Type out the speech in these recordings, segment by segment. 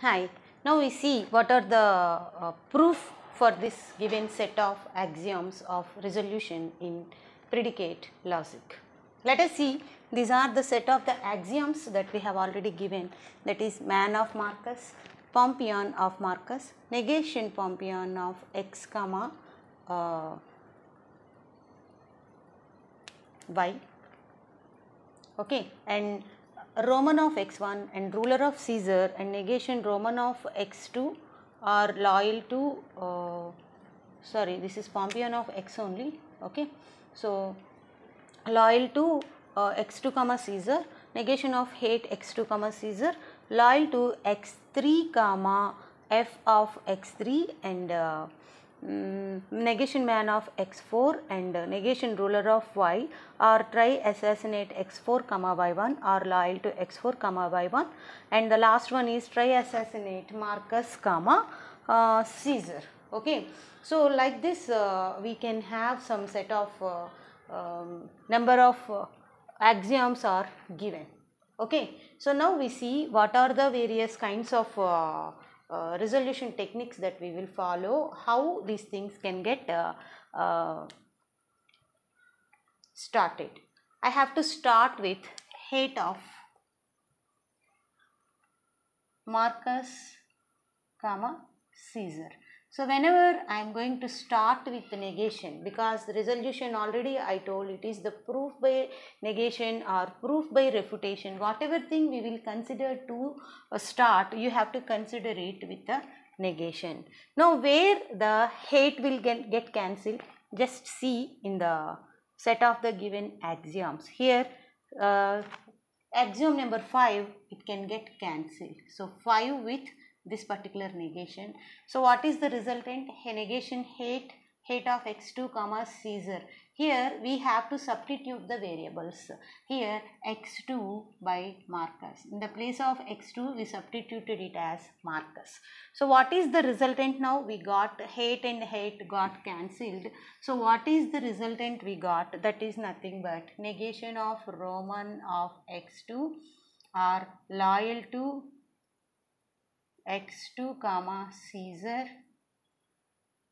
Hi, now we see what are the uh, proof for this given set of axioms of resolution in predicate logic. Let us see. These are the set of the axioms that we have already given. That is man of Marcus, Pompeian of Marcus, negation Pompeian of x comma uh, y. Okay. And Roman of x1 and ruler of Caesar and negation Roman of x2 are loyal to uh, sorry this is Pompeian of x only okay? So loyal to uh, x2 comma Caesar negation of hate x2 comma Caesar loyal to x3 comma f of x3 and uh, mm, negation man of x4 and uh, negation ruler of y or try assassinate x4 comma y1 or loyal to x4 comma y1 and the last one is try assassinate Marcus comma uh, Caesar okay. So like this uh, we can have some set of uh, um, number of uh, axioms are given okay. So now we see what are the various kinds of uh, resolution techniques that we will follow, how these things can get uh, uh, started. I have to start with hate of Marcus comma Caesar. So whenever I am going to start with the negation because the resolution already I told it is the proof by negation or proof by refutation whatever thing we will consider to start you have to consider it with the negation. Now where the hate will get, get cancelled just see in the set of the given axioms. Here uh, axiom number 5 it can get cancelled. So 5 with this particular negation. So what is the resultant? A negation hate, hate of x2 comma Caesar. Here we have to substitute the variables. Here x2 by Marcus. In the place of x2 we substituted it as Marcus. So what is the resultant now? We got hate and hate got cancelled. So what is the resultant we got? That is nothing but negation of Roman of x2 are loyal to x2 comma Caesar.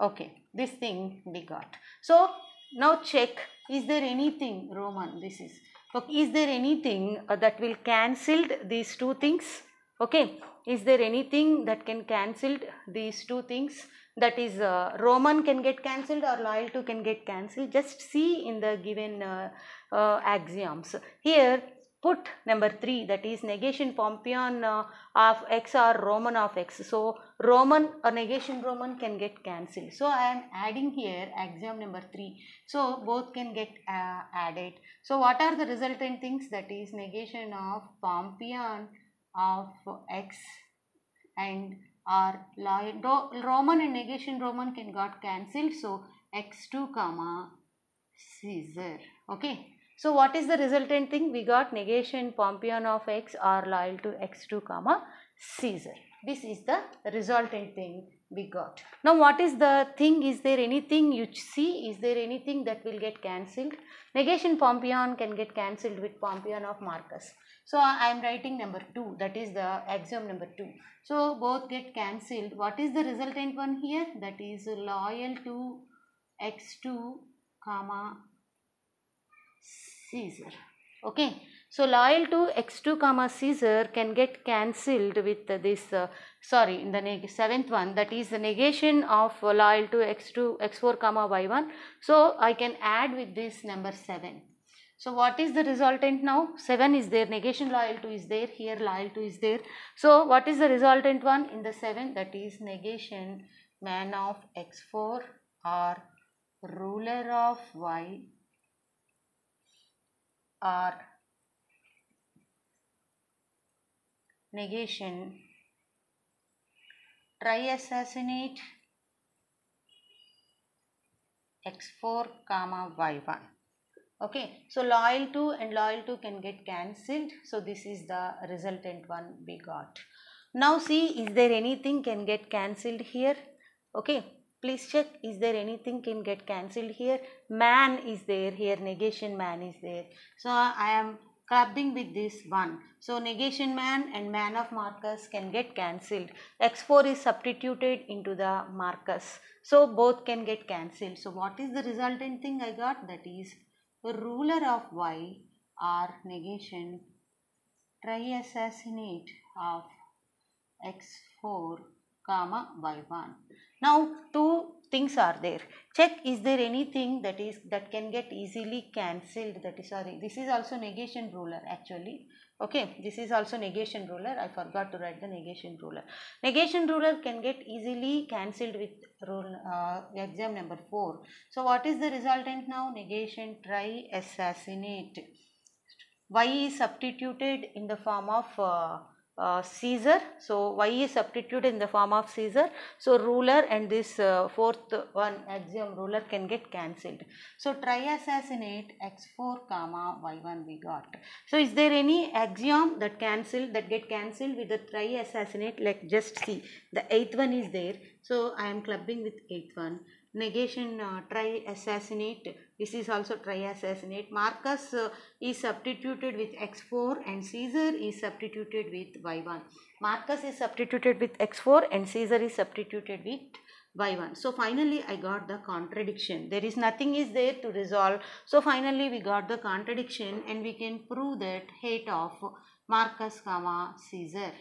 Okay, this thing we got. So now check is there anything Roman this is okay, is there anything uh, that will cancel these two things okay is there anything that can cancel these two things that is uh, Roman can get cancelled or loyal to can get cancelled just see in the given uh, uh axioms here put number 3 that is negation Pompeian uh, of x or Roman of x. So, Roman or negation Roman can get cancelled. So, I am adding here axiom number 3. So, both can get uh, added. So, what are the resultant things that is negation of Pompeian of x and or Roman and negation Roman can got cancelled. So, x2 comma Caesar. Okay. So what is the resultant thing? We got negation Pompeian of x are loyal to x2 comma Caesar. This is the resultant thing we got. Now what is the thing? Is there anything you see? Is there anything that will get cancelled? Negation Pompeian can get cancelled with Pompeian of Marcus. So I am writing number 2 that is the axiom number 2. So both get cancelled. What is the resultant one here? That is loyal to x2 comma Caesar. Okay. So, loyal to x2 comma Caesar can get cancelled with this, uh, sorry, in the seventh one that is the negation of loyal to x2, x4 comma y1. So, I can add with this number 7. So, what is the resultant now? 7 is there, negation loyal to is there, here loyal to is there. So, what is the resultant one in the 7? That is negation man of x4 or ruler of y or negation. Try assassinate x4 comma y1 okay so loyal to and loyal to can get cancelled. So this is the resultant one we got. Now see is there anything can get cancelled here? Okay please check is there anything can get cancelled here man is there here negation man is there so i am clubbing with this 1. So negation man and man of Marcus can get cancelled. x4 is substituted into the Marcus. So both can get cancelled. So what is the resultant thing I got? That is ruler of y or negation try-assassinate of x4 comma y1. Now two things are there. Check is there anything that is that can get easily cancelled that is sorry this is also negation ruler actually okay this is also negation ruler I forgot to write the negation ruler. Negation ruler can get easily cancelled with rule uh, axiom number 4. So what is the resultant now negation try assassinate y is substituted in the form of uh, uh, Caesar. So, y is substituted in the form of Caesar. So, ruler and this uh, fourth one axiom ruler can get cancelled. So, try assassinate x4 comma y1 we got. So, is there any axiom that cancel that get cancelled with the try assassinate like just see the eighth one is there. So, I am clubbing with eighth one negation uh, try assassinate this is also try assassinate. Marcus uh, is substituted with x4 and caesar is substituted with y1 marcus is substituted with x4 and caesar is substituted with y1 so finally i got the contradiction. There is nothing is there to resolve. So finally we got the contradiction and we can prove that height of marcus comma caesar.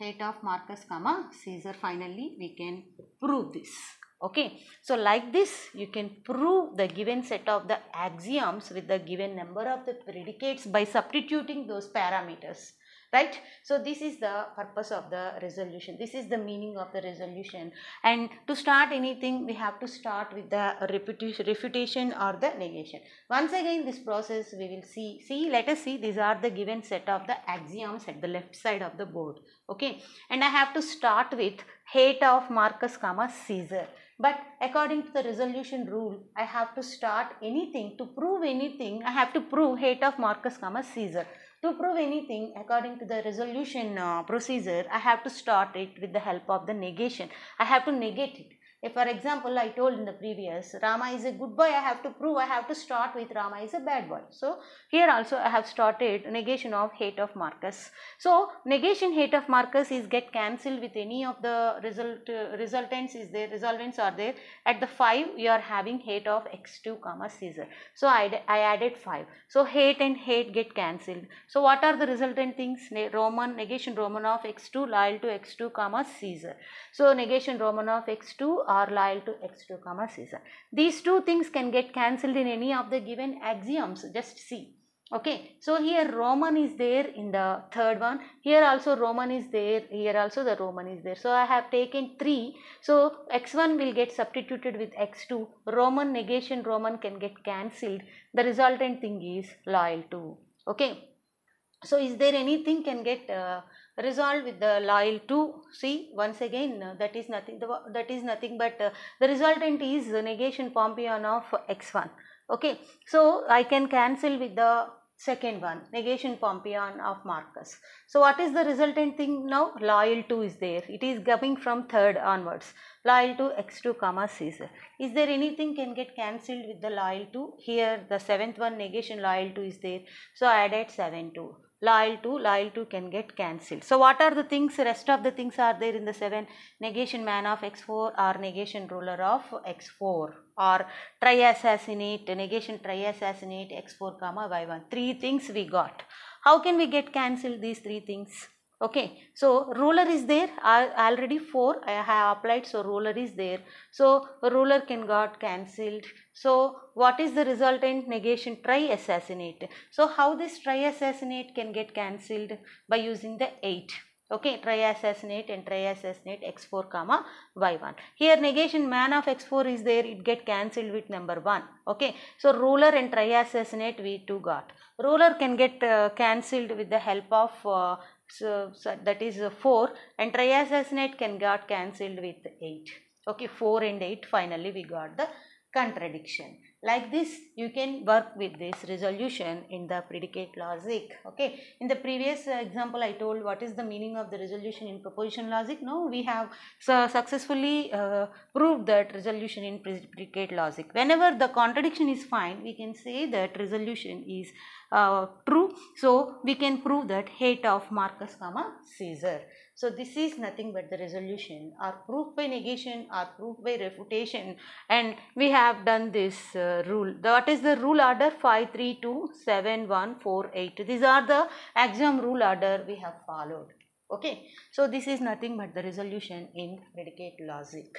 Height of marcus comma caesar. Finally we can prove this okay so like this you can prove the given set of the axioms with the given number of the predicates by substituting those parameters right? So this is the purpose of the resolution. This is the meaning of the resolution. And to start anything we have to start with the refutation, or the negation. Once again this process we will see see let us see these are the given set of the axioms at the left side of the board. Okay and i have to start with height of marcus comma caesar but according to the resolution rule, I have to start anything, to prove anything, I have to prove hate of Marcus comma Caesar. To prove anything according to the resolution uh, procedure, I have to start it with the help of the negation. I have to negate it. If for example, I told in the previous, Rama is a good boy, I have to prove, I have to start with Rama is a bad boy. So, here also I have started negation of hate of Marcus. So, negation hate of Marcus is get cancelled with any of the result uh, resultants is there, resultants are there. At the 5, you are having hate of x2 comma Caesar. So, I, I added 5. So, hate and hate get cancelled. So, what are the resultant things? Ne Roman, negation Roman of x2 loyal to x2 comma Caesar. So, negation Roman of x2 are loyal to x2 comma Caesar. These two things can get cancelled in any of the given axioms. Just see. Okay, so here Roman is there in the third one. Here also Roman is there. Here also the Roman is there. So I have taken 3. So x1 will get substituted with x2. Roman negation Roman can get cancelled. The resultant thing is loyal to. Okay. So is there anything can get uh, resolved with the loyal to see once again uh, that is nothing the, that is nothing but uh, the resultant is negation Pompeian of x1 okay so I can cancel with the second one negation Pompeian of Marcus. So what is the resultant thing now? Loyal to is there. It is coming from third onwards. Loyal to x2 comma Caesar is there anything can get cancelled with the loyal to? Here the seventh one negation loyal to is there. So I added 7 to loyal to loyal to can get cancelled. So what are the things rest of the things are there in the 7 negation man of x4 or negation ruler of x4 or try assassinate negation try assassinate x4 comma y1 three things we got. How can we get cancelled these three things okay so ruler is there I already 4 i have applied so ruler is there. So ruler can got cancelled. So what is the resultant negation? Try assassinate. So how this try assassinate can get cancelled? By using the 8 okay try assassinate and try assassinate x4 comma y1 here negation man of x4 is there it get cancelled with number 1 okay so ruler and try assassinate we two got. Ruler can get uh, cancelled with the help of uh, so, so that is 4 and try assassinate can got cancelled with 8 okay 4 and 8 finally we got the contradiction. Like this you can work with this resolution in the predicate logic. Okay in the previous uh, example i told what is the meaning of the resolution in proposition logic. Now we have uh, successfully uh, proved that resolution in predicate logic. Whenever the contradiction is found we can say that resolution is uh, true. So we can prove that hate of Marcus comma Caesar. So this is nothing but the resolution or proof by negation or proof by refutation and we have done this uh, rule. What is the rule order 5, 3, 2, 7, 1, 4, 8. These are the axiom rule order we have followed. Okay. So this is nothing but the resolution in predicate logic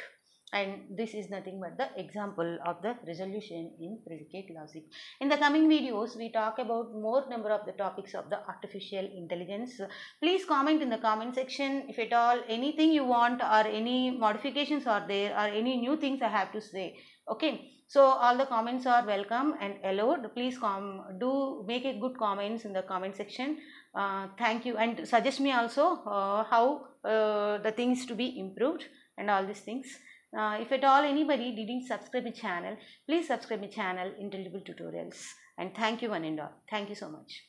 and this is nothing but the example of the resolution in predicate logic. In the coming videos, we talk about more number of the topics of the artificial intelligence. Please comment in the comment section if at all anything you want or any modifications are there or any new things I have to say. Okay. So all the comments are welcome and allowed. Please com do make a good comments in the comment section. Uh, thank you and suggest me also uh, how uh, the things to be improved and all these things. Uh, if at all anybody didn't subscribe my channel, please subscribe my channel Intelligible Tutorials. And thank you one and all. Thank you so much.